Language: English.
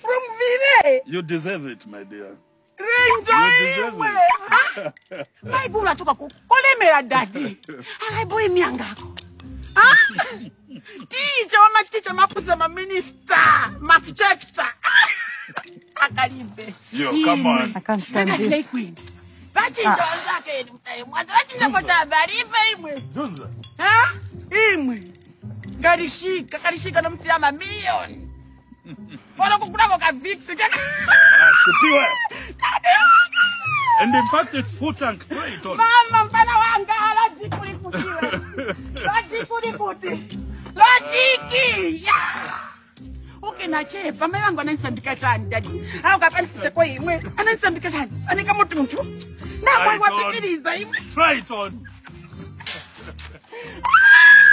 from vile. You deserve it, my dear. renja You deserve imwe it. maibu unatoka kukolemera dadi akaiboye miangako ticha wamaticha makuza maminista maprotector akalibe Yo, come on. I can't stand this. vachinja wanzake mwazi vachinja kotaba alipe imwe Dunza. Ha? imwe ngalishika kalishika nomsira mamiliyoni ona kufunako kaviksi ah, shipiwe And in fact, it's full tank. Mama, mfana wanga, logic ulikutiwe. Logic ulikuti. Logic! Yeah! Okay, nachepa. Mai wangu ananisambika chani, daddy. Ah, Au kapanisise kwa imwe. Ananisambika chani. Anika mutu mtu. Na mwe wapitiriza imwe. Try it on. ah!